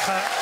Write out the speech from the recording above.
看